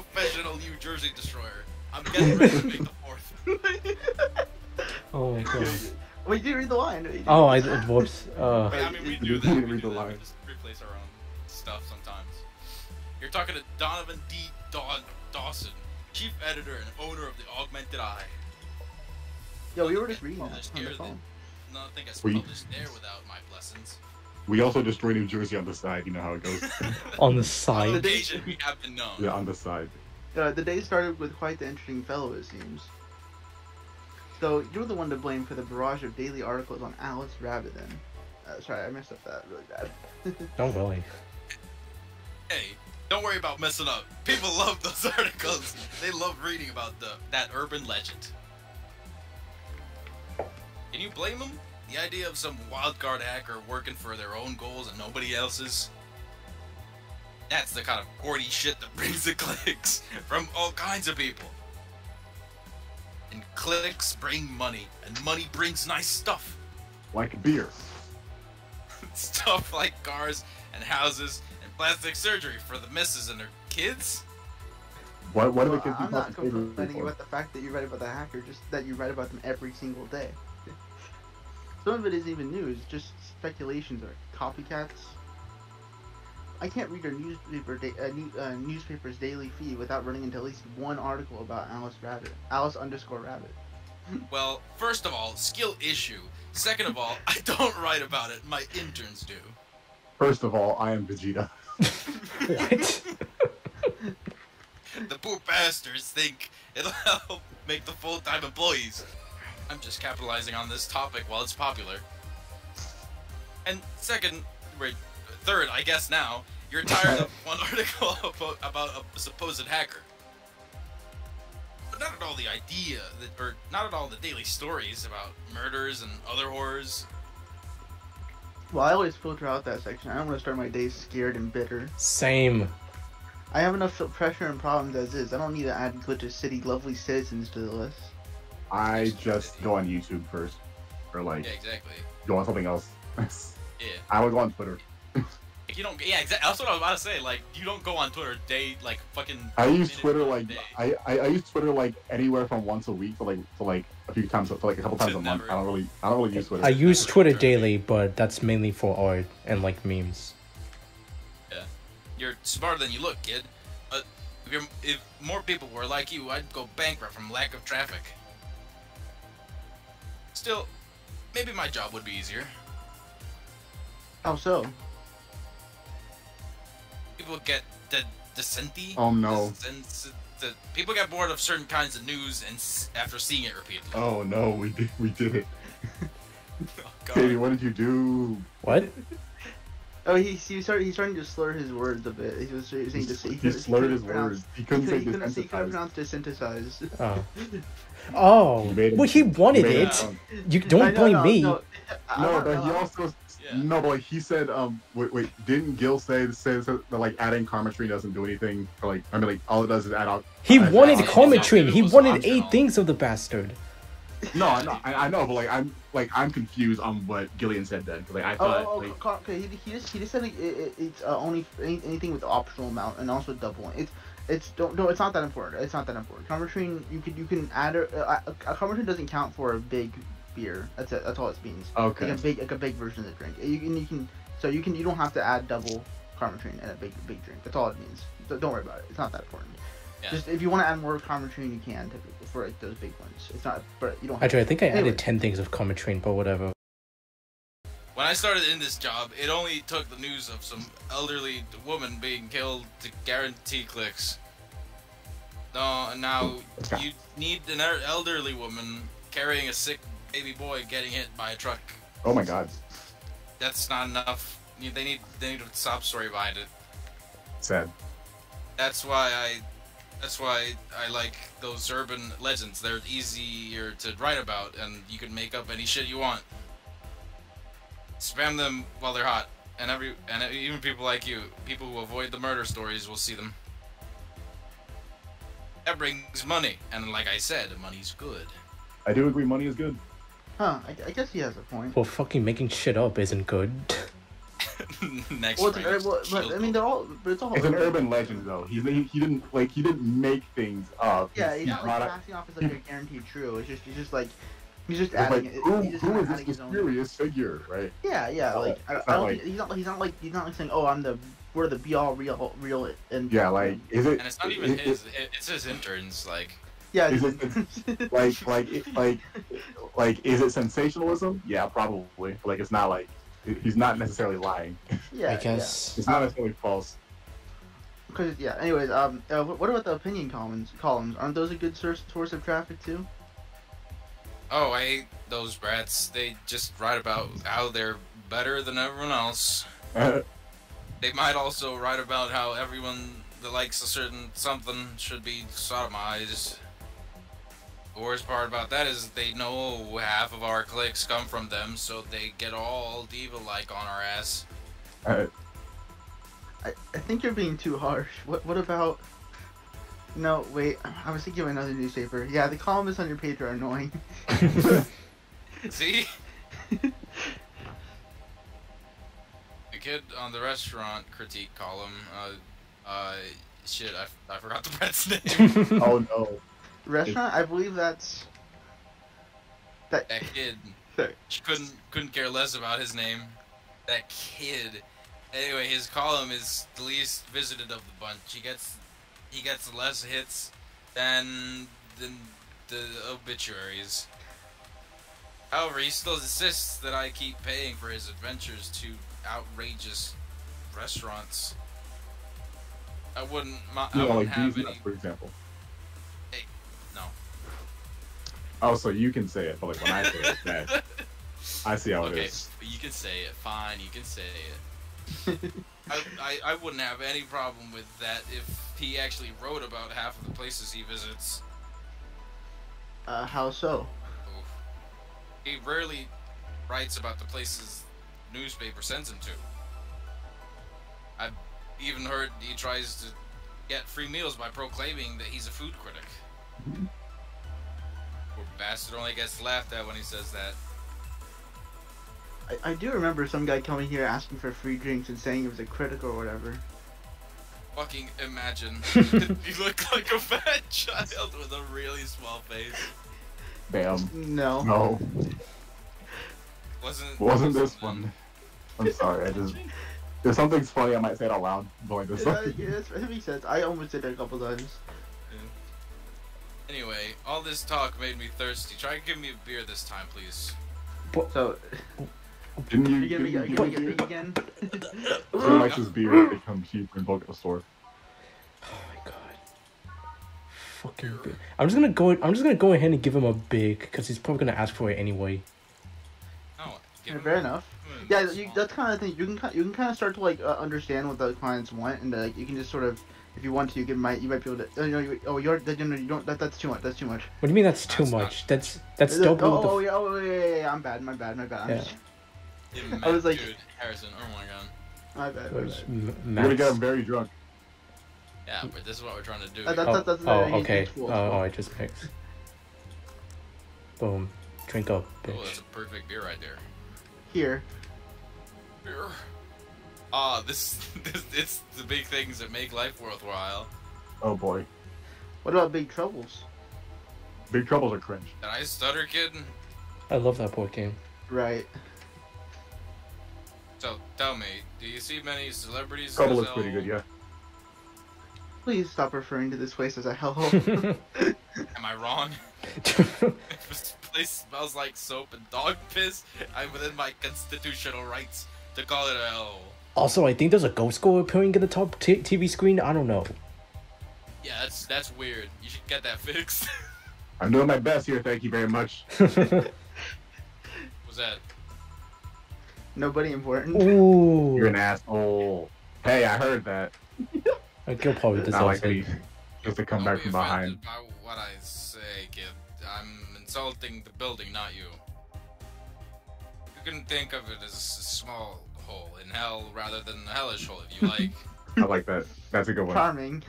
professional New Jersey destroyer. I'm getting ready to make the fourth. Oh my god. Wait, you didn't read the line. Didn't Oh, I read the it whoops. Uh, I mean, we You do didn't that. We read do the that. line. We just replace our own stuff sometimes. You're talking to Donovan D. Daw- Dawson, chief editor and owner of the Augmented Eye. Yo, we were just reading that Published on the here, phone. Nothing gets We- published there without my blessings. We also destroy New Jersey on the side. You know how it goes. on the On side. occasion, we have been known. yeah, on the side. Uh, the day started with quite the interesting fellow, it seems. So, you're the one to blame for the barrage of daily articles on Alice Rabbit, then. Uh, sorry, I messed up that really bad. Don't really. Hey, don't worry about messing up. People love those articles. They love reading about the that urban legend. Can you blame them? The idea of some wild card hacker working for their own goals and nobody else's? That's the kind of corny shit that brings the clicks from all kinds of people. And clicks bring money, and money brings nice stuff. Like beer. stuff like cars and houses and plastic surgery for the misses and their kids. What? What are the Well, kids I'm not supposed to say complaining about the fact that you write about the hacker, just that you write about them every single day. Some of it isn't even news, just speculations or copycats. I can't read a newspaper da- uh, new, uh, newspaper's daily feed without running into at least one article about Alice Rabbit. Alice underscore Rabbit. Well, first of all, skill issue. Second of all, I don't write about it. My interns do. First of all, I am Vegeta. What? The poor bastards think it'll help make the full-time employees. I'm just capitalizing on this topic while it's popular. And second, wait, third, I guess now, you're tired of one article about, about a supposed hacker. But not at all the idea, that, or not at all the daily stories about murders and other horrors. Well, I always filter out that section. I don't want to start my day scared and bitter. Same. I have enough pressure and problems as is. I don't need to add Glitch's City lovely citizens to the list. I just go on YouTube first, or like Yeah, exactly. go on something else. Yeah. I would go on Twitter. Like, you don't. Yeah, exactly. That's what I was about to say. Like, you don't go on Twitter day like fucking. I use Twitter like. I, I, I use Twitter like anywhere from once a week to like to like a few times to like a couple times To a month. never- I don't really I don't really use Twitter. I use Twitter daily, but that's mainly for art and like memes. You're smarter than you look, kid. But if, you're, if more people were like you, I'd go bankrupt from lack of traffic. Still, maybe my job would be easier. How so? People get the decenti. Oh, no. The, the, people get bored of certain kinds of news and s- after seeing it repeatedly. Oh no, we did we did it. Oh, God. Katie, what did you do? What? Oh, he he started he's trying to slur his words a bit. He was saying He, to say he slurred his words. He couldn't say He couldn't, he couldn't desensitized. pronounce desensitized. Oh. Oh. You made it- Well, he wanted you made it. You don't know, blame no, me. No, I- No, not- but he also Yeah. no, but like he said, um, wait, wait, didn't Gil say say that like adding karma tree doesn't do anything? For like, I mean, like all it does is add out. He add- wanted add- commentary. He wanted eight things of the bastard. No, I know, I, I know, but like I'm like I'm confused on what Gillian said then. 'cause, like I Oh, thought, oh, like, oh, okay. He, he just he just said it, it, it's uh, only any, anything with optional amount and also doubling. It's it's don't no, it's not that important. It's not that important. Convertine you could you can add a, a, a convertine doesn't count for a big beer. That's it. That's all it means. okay, Like a big like a big version of the drink. You can you can so you can you don't have to add double Karmotrine and a big big drink. That's all it means. So don't worry about it. It's not that important. Yeah. Just if you want to add more Karmotrine, you can to, for like those big ones. It's not, but you don't. Have Actually, I think I Anyway. added ten things of commentary, but whatever. When I started in this job, it only took the news of some elderly woman being killed to guarantee clicks. No, and now you need an elderly woman carrying a sick baby boy getting hit by a truck. oh my god, That's not enough. They need they need a sob story behind it. sad. That's why I that's why I like those urban legends. They're easier to write about, and you can make up any shit you want. Spam them while they're hot, and every and even people like you, people who avoid the murder stories, will see them. That brings money, and like I said, money's good. I do agree, money is good. Huh? I, I guess he has a point. Well, fucking making shit up isn't good. Next Well, it's, frame uh, well, but I mean, they're all, but it's all. It's an urban legend though. He he, he didn't like he didn't make things up. Yeah, he, he's he not brought like passing off as like a guaranteed true. It's just, he's just like, he's just adding like it. who, he's just who this adding his own- mysterious figure, right? Yeah, yeah. Like I, it's I don't. like- he's not. He's not like. He's not like saying, "Oh, I'm the. We're the be all real, real." And Yeah, like is it? and it's not even is- his. It, it's his interns. Like Yeah. is it's- like like it- like like is it sensationalism? Yeah, probably. Like it's not like he's not necessarily lying. yeah. I guess. It's not necessarily false. Because yeah. Anyways, um, uh, what about the opinion columns? Columns aren't those a good source source of traffic too? Oh, I hate those brats. They just write about how they're better than everyone else. They might also write about how everyone that likes a certain something should be sodomized. The worst part about that is they know half of our clicks come from them, so they get all diva-like on our ass. Uh, I, I think you're being too harsh. What what about? No, wait. I was thinking of another newspaper. Yeah, the columnists on your page are annoying. See? the kid on the restaurant critique column, uh, uh, shit, I, I forgot the brat's name. oh no. Restaurant? I believe that's. That. that kid. Sorry. She couldn't couldn't care less about his name. That kid. Anyway, his column is the least visited of the bunch. He gets he gets less hits than than the obituaries. However, he still insists that I keep paying for his adventures to outrageous restaurants. I wouldn't. mi- I You know, wouldn't like have these any. nuts, for example. Oh, so you can say it, but like when I say it, that I see how it Okay, is. you can say it. Fine, you can say it. I, I, I wouldn't have any problem with that if he actually wrote about half of the places he visits. Uh, how so? Oof. He rarely writes about the places newspaper sends him to. I've even heard he tries to get free meals by proclaiming that he's a food critic. Poor bastard only gets laughed at when he says that. I, I do remember some guy coming here asking for free drinks and saying it was a critic or whatever. Fucking imagine. you look like a fat child with a really small face. Bam. No. No, Wasn't wasn't this one. I'm sorry. I just if something's funny, I might say it out loud. But like this, Yeah, uh, yeah, that's- that makes sense. I almost did it a couple times. Anyway, all this talk made me thirsty. Try and give me a beer this time, please. So, didn't you? you're gonna be, didn't you're you gonna get get big again? So much as beer becomes cheaper in Poké store. Oh my god. Fucking big. I'm just gonna go. I'm just gonna go ahead and give him a big because he's probably gonna ask for it anyway. Oh, Yeah, fair enough. Yeah, you, that's kind of thing. You can you can kind of start to like uh, understand what the clients want, and uh, like you can just sort of, if you want to, you can might you might be able to. Oh, you know, you, oh, you're you, know, you don't. That, that's too much. That's too much. What do you mean that's too That's not- much? That's that's Is it- double oh, the. oh, yeah, oh, yeah, yeah, yeah, I'm bad. My bad. My bad. I'm Yeah. just, Yeah, I was like- dude, Harrison. Oh my god. my bad. it My was bad. m- You're gonna get him very drunk. Yeah, but this is what we're trying to do. Uh, that- Oh, that's- that's oh, very easy. okay. It's cool, Oh, oh, I just mixed. Boom. Drink up, oh, that's a perfect beer right there. Here, Beer. Ah, this, this it's the big things that make life worthwhile. Oh boy, what about Big Troubles? Big Troubles are cringe. Did I stutter, kid? I love that board game. Right. So tell me, do you see many celebrities? Trouble that is pretty good, yeah. Please stop referring to this place as a hellhole. Am I wrong? this place smells like soap and dog piss, I'm within my constitutional rights to call it a hell. Also, I think there's a ghost go appearing in the top t- TV screen. I don't know. Yeah, that's that's weird. You should get that fixed. I'm doing my best here. Thank you very much. Was that? Nobody important. Ooh. You're an asshole. Hey, I heard that. Uh, Gil probably Not like it. me. Just to come Don't back from behind. By what I say, kid. I'm insulting the building, not you. You can think of it as a small hole in hell rather than a hellish hole if you like. I like that. That's a good one. Charming.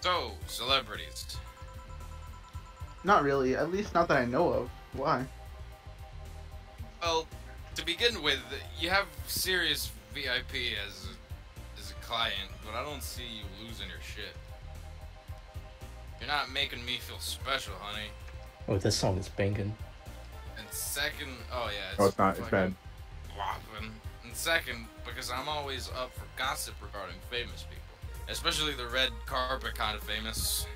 so, celebrities. Not really. At least not that I know of. Why? Well, to begin with, you have serious VIP as a, as a client, but I don't see you losing your shit. You're not making me feel special, honey. Oh, this song is banging. And second, oh yeah, it's, Oh, it's not. It's bad. And second, because I'm always up for gossip regarding famous people, especially the red carpet kind of famous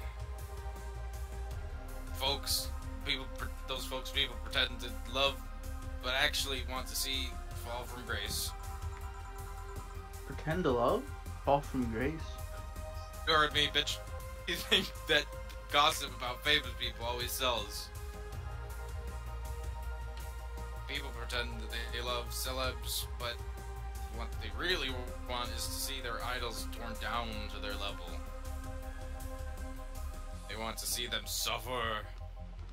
folks. People, those folks, people pretend to love, but actually want to see fall from grace. Pretend to love? Fall from grace? You heard me, bitch. You think that gossip about famous people always sells? People pretend that they, they love celebs, but what they really want is to see their idols torn down to their level. They want to see them suffer.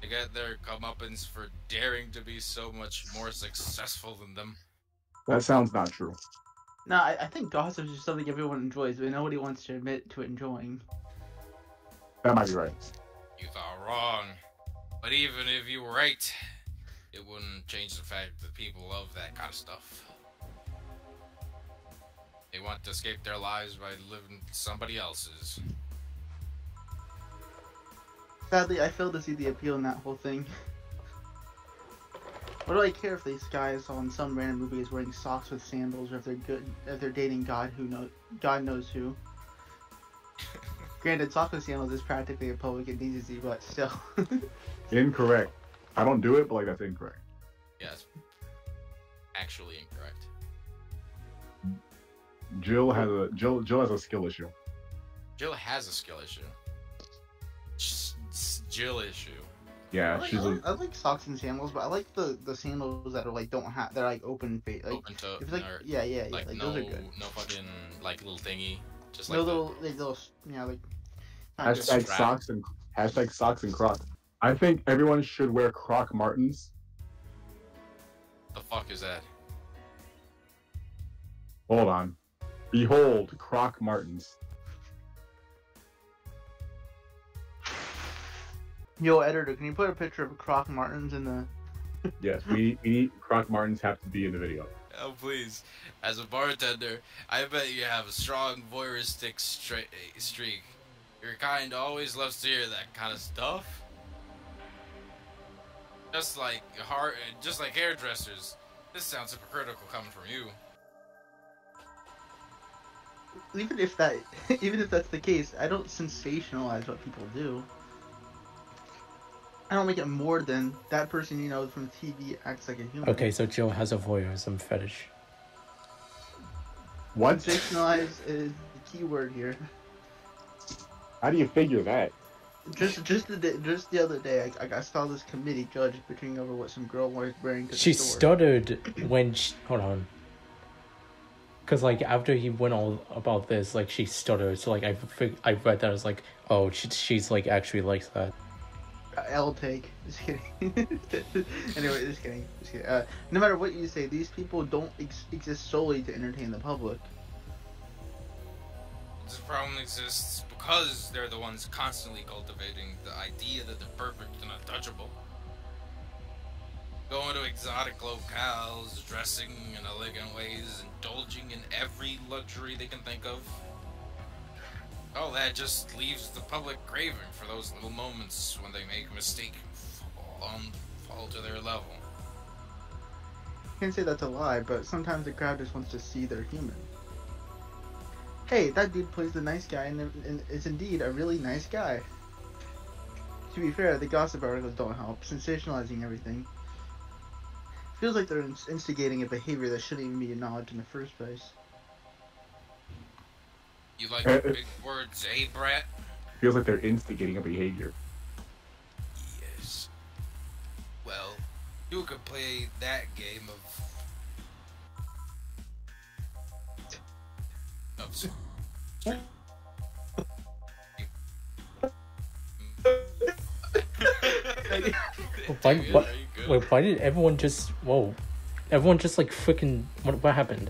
They get their comeuppance for daring to be so much more successful than them. That sounds not true. No, I, I think gossip is just something everyone enjoys, but nobody wants to admit to enjoying. That might be right. You thought wrong. But even if you were right, it wouldn't change the fact that people love that kind of stuff. They want to escape their lives by living somebody else's. Sadly, I failed to see the appeal in that whole thing. What do I care if these guys on some random movie is wearing socks with sandals, or if they're good, if they're dating God who know, God knows who. Granted, socks with sandals is practically a public indecency, but still. Incorrect. I don't do it, but like that's incorrect. Yes. Actually incorrect. Jill has a Jill Jill has a skill issue. Jill has a skill issue. S- s- Jill issue. I Yeah, like, she's I, a like, I like socks and sandals, but I like the the sandals that are like don't have they're like open face. Like, Open toe. like or, yeah, yeah, yeah, like, like, no, those are good. no fucking like little thingy. Just like no the- little, like little, yeah, like. hashtag socks and hashtag socks and Croc. I think everyone should wear Croc Martens. the fuck is that? Hold on. Behold, Croc Martens. Yo, editor, can you put a picture of Croc Martens in the? Yes, we, we need Croc Martens have to be in the video. Oh please! As a bartender, I bet you have a strong voyeuristic stra- streak. Your kind always loves to hear that kind of stuff. Just like heart, just like hairdressers. This sounds hypocritical coming from you. Even if that, even if that's the case, I don't sensationalize what people do. I don't make it more than that person you know from TV acts like a human. Okay, so Jill has a voyeurism fetish. What? Sensationalize is the key word here. How do you figure that? Just, just the day, just the other day, I, I saw this committee judge bitching over what some girl was wearing. She stuttered when she, hold on. Cause like after he went all about this, like she stuttered. So like I fig- I read that as like, oh, she, she's like actually likes that. L take. Just kidding. anyway, just kidding. Just kidding. Uh, no matter what you say, these people don't ex- exist solely to entertain the public. This problem exists because they're the ones constantly cultivating the idea that they're perfect and untouchable. Going to exotic locales, dressing in elegant ways, indulging in every luxury they can think of. All that just leaves the public craving for those little moments when they make a mistake and fall to their level. I can't say that's a lie, but sometimes the crowd just wants to see they're human. Hey, that dude plays the nice guy and, and is indeed a really nice guy. To be fair, the gossip articles don't help, sensationalizing everything. Feels like they're instigating a behavior that shouldn't even be acknowledged in the first place. You like Uh, uh. big words, eh, Brett? Feels like they're instigating a behavior. Yes. Well, you could play that game of. Why, what, are you good? wait, why did everyone just whoa? Everyone just like freaking what what happened?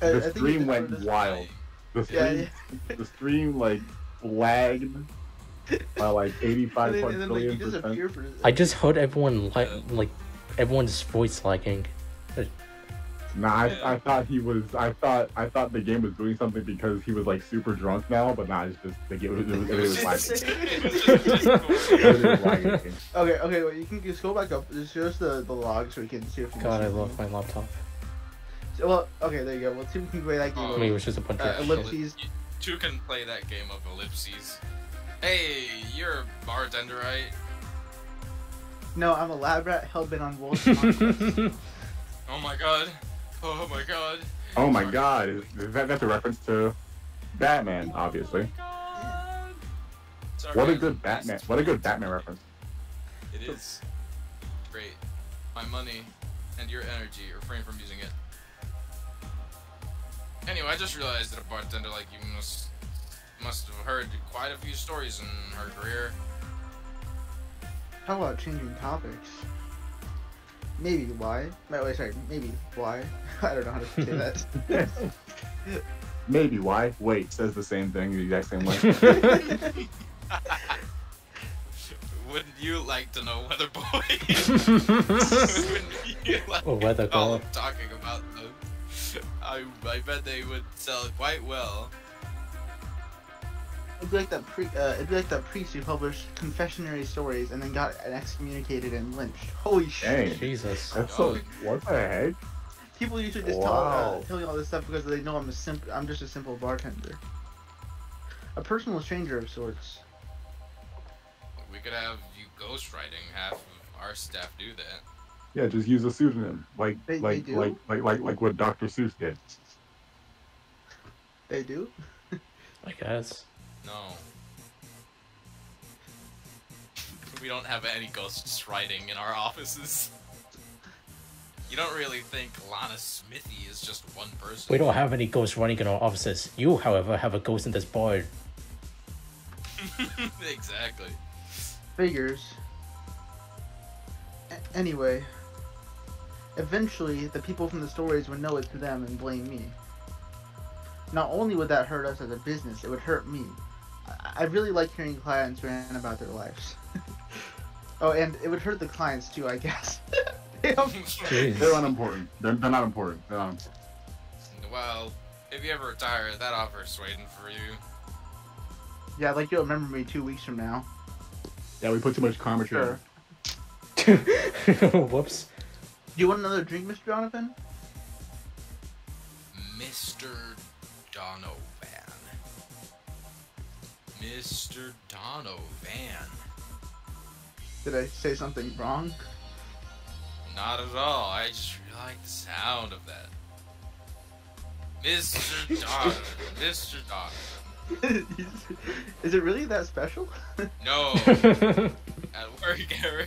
I- I The think stream went sort wild. The Yeah, stream, the stream like lagged by like eighty-five And then, point and then like, percent. I just heard everyone like like everyone's voice lagging. Nah, I, I thought he was. I thought I thought the game was doing something because he was like super drunk now, but nah, it's just the game. It was, it was, it was lagging. It was lagging. Okay, okay, wait, you can just go back up. Just show us the, the log so we can see if we God, I love my laptop. So, well, okay, there you go. Well, see if we can play that game. Oh, I mean, it was just a bunch Uh, of ellipses. Two can play that game of ellipses. Hey, you're a bartender, right? No, I'm a lab rat hell bent on wolves. conquest. Oh my god. Oh my god. Oh my god, is, is that that's a reference to Batman, obviously. Oh god. Sorry, What a good Batman! What a good Batman reference. It is. Great. My money and your energy refrain from using it. Anyway, I just realized that a bartender like you must must have heard quite a few stories in her career. How about changing topics? Maybe why? Wait, wait, sorry. Maybe why? I don't know how to say that. Maybe why? Wait, says the same thing the exact same way. Wouldn't you like to know, Weather Boy? Wouldn't you like Or Weather oh, all Girl. I'm talking about them? I, I bet they would sell quite well. It'd be like that pre. Uh, it'd be like that priest who published confessionary stories and then got excommunicated and lynched. Holy shit! Jesus. that's so. What the heck? People usually just tell, uh, tell you all this stuff because they know I'm a simp- I'm just a simple bartender. A personal stranger of sorts. We could have you ghostwriting. Half of our staff do that. Yeah, just use a pseudonym, like They- like they like like like like what Dr. Seuss did. They do. I guess. No. We don't have any ghosts writing in our offices. You don't really think Lana Smithy is just one person? We don't have any ghosts running in our offices. You, however, have a ghost in this bar. exactly. Figures. A- anyway, eventually the people from the stories would know it's to them and blame me. Not only would that hurt us as a business, it would hurt me. I, I really like hearing clients rant about their lives. oh, and it would hurt the clients too, I guess. They're unimportant. They're, they're not important. They're not important. well, if you ever retire, that offer's waiting for you. yeah, like you'll remember me two weeks from now. Yeah, we put too much karma Sure. Whoops. Do you want another drink, Mr. Donovan? Mr. Donovan. Mr. Donovan. Did I say something wrong? Not at all. I just really like the sound of that. Mr. Donovan. Mr. Donovan. Is it really that special? No. At work, every,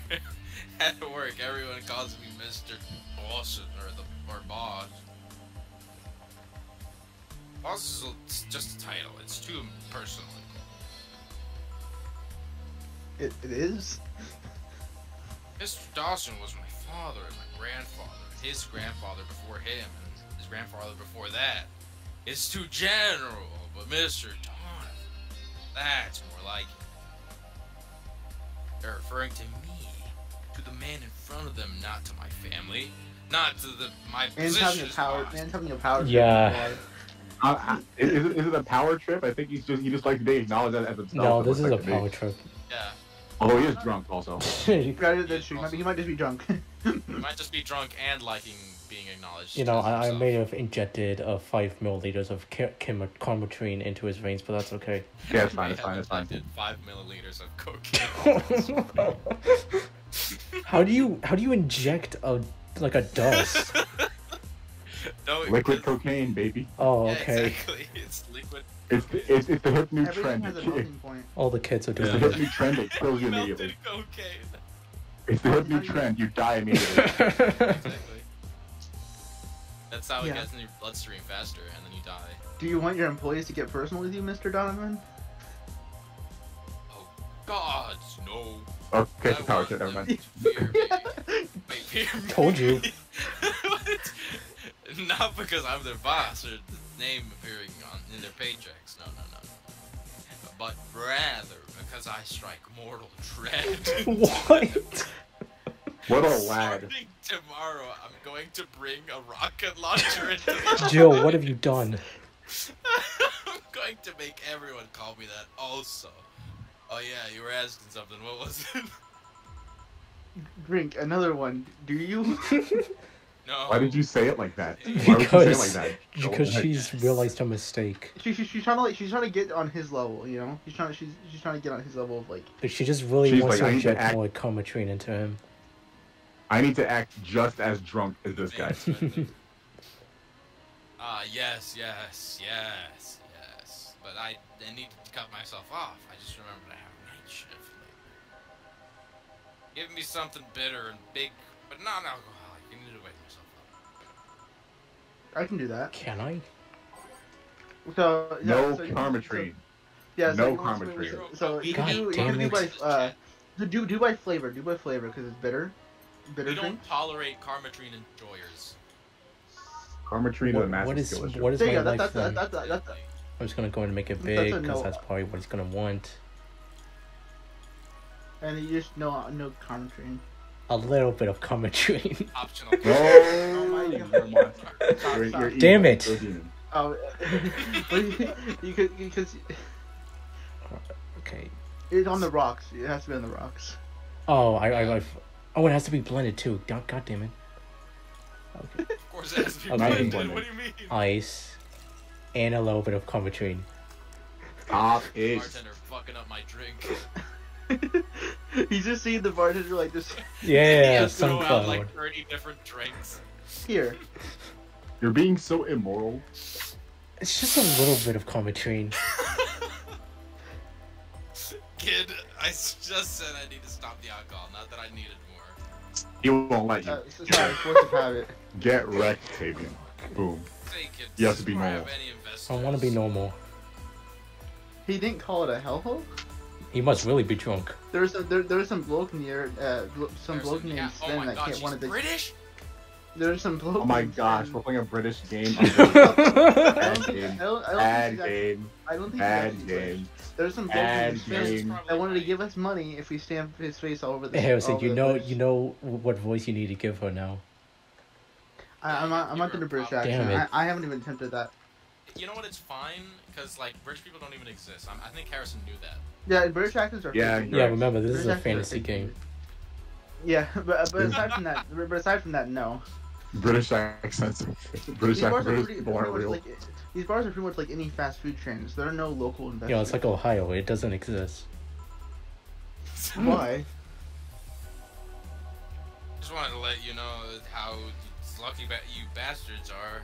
at work, everyone calls me Mr. Boston or the or boss. Boss is just a title. It's too personal. It, it is. Mr. Dawson was my father and my grandfather, and his grandfather before him, and his grandfather before that. It's too general, but Mr. Donovan, that's more like it. They're referring to me, to the man in front of them, not to my family, not to the my Man's position. having a as power. boss. Man's having a power. trip Yeah. in his. Uh, uh, is, is it a power trip? I think he's just he just likes being acknowledged as himself. no, as this is a like to be. power trip. Yeah, Although he is drunk also. Yeah, that's true. He might, he might just be drunk. he might just be drunk and liking being acknowledged. You know, as I, I may have injected uh, five milliliters of ca- Karmotrine into his veins, but that's okay. Yeah, it's fine. It's fine. It's fine. injected Five milliliters of cocaine. how do you how do you inject a like a dust? no, Liquid cocaine, baby. Oh, Yeah, okay. exactly. It's liquid. It's it's, it's the hip new Everything trend. has a point. All the kids are the doing hip it. new trend that kills you immediately. Melted cocaine. It's the hip new trend. You die immediately. Exactly. That's how it Yeah. gets in your bloodstream faster, and then you die. Do you want your employees to get personal with you, Mr. Donovan? Oh God, no. Oh, okay, I it's a power want trip. Never mind. fear me. Wait, fear me? Told you. What? Not because I'm their boss or the name appearing on in their paychecks. No, no, no. But rather because I strike mortal dread. what? What a lad. Starting tomorrow, I'm going to bring a rocket launcher into the Jill, what have you done? I'm going to make everyone call me that also. Oh yeah, you were asking something. What was it? Drink another one. Do you? No. Why did you say it like that? Why would you say it Because like that? because Joel? she's realized her mistake. she, she, she's trying to like she's trying to get on his level. You know, she's trying to she's she's trying to get on his level of like. But she just really She's wants like, to need inject act- more Karmotrine into him. I need to act just as drunk as this guy. Ah, yes, yes, yes, yes. But I, I need to cut myself off. I just remembered I have a night shift later. Give me something bitter and big, but not I can do that. Can I? So yeah, No so you- karma so- tree. Yeah, so No you karma tree. So, so you God can do you damn can do by uh, do do by flavor. Do by flavor because it's bitter. Bitter We drink. don't tolerate Karmotrine enjoyers. Karma tree to the What, massive What is skill what is There my go. life That's that's then? that's that's, that's, I'm just gonna go and make it big a because no. that's probably what he's gonna want. and you just no no karma tree. A little bit of Karmotrine. Optional. My you're God. Stop, You're- stop. you're evil. Damn it. You're a demon. Oh, you, you could because okay. it's on the rocks. It has to be on the rocks. Oh, I, I, I, oh, it has to be blended too. God, God damn it. Okay. Of course, it has to be blended. Blended. What do you mean? Ice, and a little bit of Karmotrine. Stop it. Bartender fucking up my drink. you just see the bartender like this Yeah, Just throw out like 30 different drinks. Here. You're being so immoral. It's just a little bit of Karmotrine. Kid, I s- just said I need to stop the alcohol, not that I needed more. He won't let you. Uh, so- sorry, force of habit. Get wrecked, Tavian. Boom. Say, kid, You have to be before I normal. have any investors. I want to be normal. He didn't call it a hellhole. He must really be drunk. There was some there, there was some bloke near uh blo- some There's bloke some- named yeah, Sven Oh that god, can't she's wanted to. British? There's some bloke. Oh my gosh, Sven- we're playing a British game. I Bad don't think, game. I don't, I Bad think he's actually, game. I don't think Bad British. game. There's some bloke Bad named game. that wanted to give us money if we stamp his face all over the. Hey, so you the know, place. you know what voice you need to give her now. I, I'm not, I'm not doing a British Damn accent. it. I, I haven't even attempted that. You know what? It's fine, because, like, British people don't even exist. I'm, I think Harrison knew that. Yeah, British accents are. Yeah, fake. Yeah, Right. remember this is a fantasy game. Yeah, but but aside from that, but aside from that, no. British accents. British These bars accents. are British pretty, people pretty aren't real. like these bars are pretty much like any fast food chains. There are no local investors. You know, it's like Ohio. It doesn't exist. Hmm. why? Just wanted to let you know how lucky ba- you bastards are.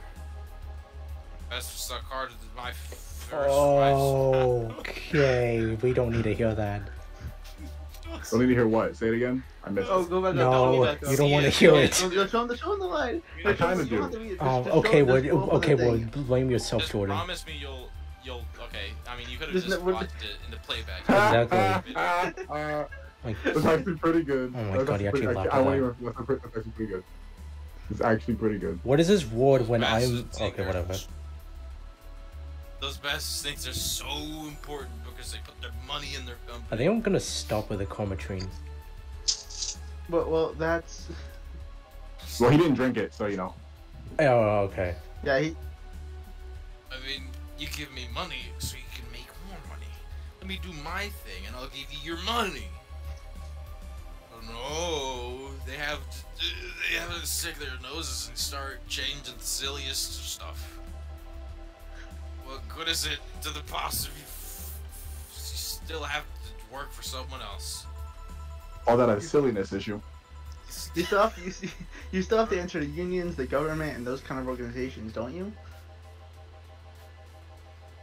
Best suck harder than my first Oh. wife. Okay, we don't need to hear that. Don't need to hear what? Say it again. I missed Oh, it. go back. No, go back up. you don't want to hear it. it. Go- Show him the show him the line. I Like, kinda you don't have do. it. Just- just okay, well, just go over okay, well, blame yourself, Just Jordan. promise me you'll you'll okay. I mean, you could have Just just ne- we're- watched it in the playback. Exactly. Uh, Like, That's actually pretty good. Oh my That's God, he actually pretty, laughed I, at won't that. even. That's, pretty- that's actually pretty good. It's actually pretty good. what is his reward when I'm? Okay, whatever. Those bastards think they're so important because they put their money in their I company. think I'm gonna stop with the Karmotrine. Well, well, that's Well, he didn't drink it, so you know. Oh, okay. yeah. He I mean, you give me money so you can make more money. Let me do my thing and I'll give you your money. Oh no, they have to, they have to stick their noses and start changing the silliest stuff. What good is it to the boss still have to work for someone else? All that a silliness issue. you still have to, you, see- you still have to answer to unions, the government, and those kind of organizations, don't you?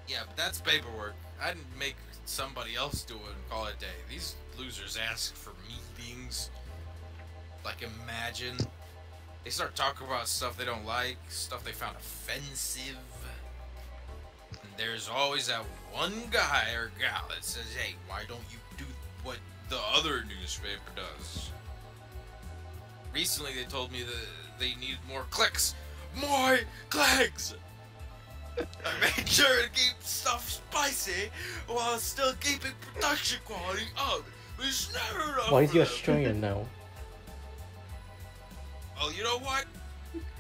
Yeah, but that's paperwork. I didn't make somebody else do it and call it a day. These losers ask for meetings. Like, imagine. They start talking about stuff they don't like, stuff they found offensive. There's always that one guy or gal that says, hey, why don't you do what the other newspaper does? Recently, they told me that they need more clicks. More clicks! I made sure to keep stuff spicy while still keeping production quality up. There's never enough Why is he. Australian now? well, you know what?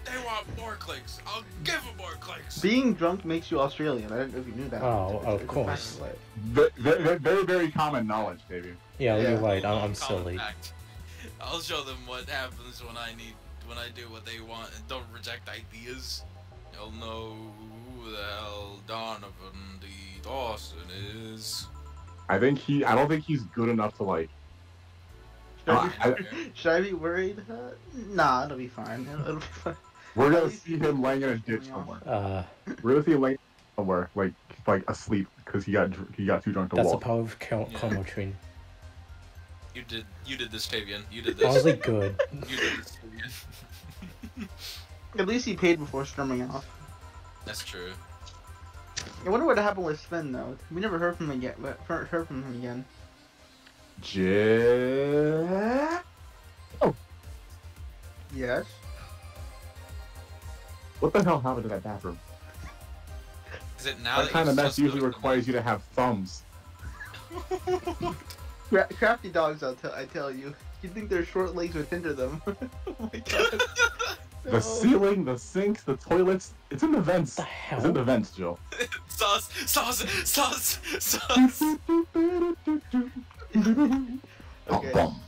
They want more clicks. I'll give them more clicks. Being drunk makes you Australian. I don't know if you knew that. Oh, It's- of it's course. fact of life. Ve- ve- ve- Very, very common knowledge, baby. Yeah, Yeah. you're right. I'm, I'm silly. fact. I'll show them what happens when I need when I do what they want and don't reject ideas. You'll know who the hell Donovan D. Dawson is. I think he. I don't think he's good enough to like. Should, I I- be, should I be worried? Uh, nah, it'll be fine. It'll, it'll be fine. We're gonna see him laying in a ditch somewhere. Uh, We're gonna see him laying somewhere, like like asleep, because he got dr- he got too drunk to that's the walk. power of co- Yeah. Como Train. You did you did this, Fabian. You did this. Honestly, good. You did this, Fabian. At least he paid before storming off. That's true. I wonder what happened with Sven though. We never heard from him again. Heard heard from him again. Jack. Yes. What the hell happened to that bathroom? Is it now That kind of mess usually moved the requires you to have thumbs. Cra- crafty dogs, I'll tell. I tell you. You think their short legs would hinder them? oh my god. The No. ceiling, the sinks, the toilets. It's in the vents. the It's in the hell? vents, Jill. sauce, sauce, sauce, sauce. Okay. Bum, bum.